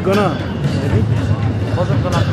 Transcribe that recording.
gonna Maybe. Wasn't gonna.